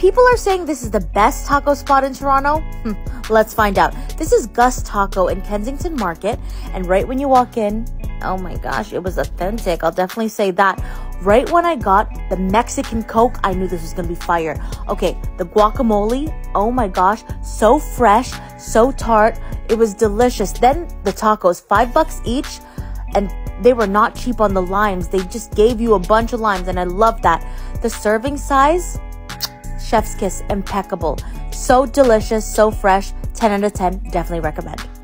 People are saying this is the best taco spot in Toronto. Hmm, let's find out. This is Gus Taco in Kensington Market. And right when you walk in, oh my gosh, it was authentic. I'll definitely say that. Right when I got the Mexican Coke, I knew this was gonna be fire. Okay, the guacamole, oh my gosh, so fresh, so tart. It was delicious. Then the tacos, five bucks each. And they were not cheap on the limes. They just gave you a bunch of limes, and I love that. The serving size, chef's kiss, impeccable. So delicious, so fresh. 10 out of 10, definitely recommend.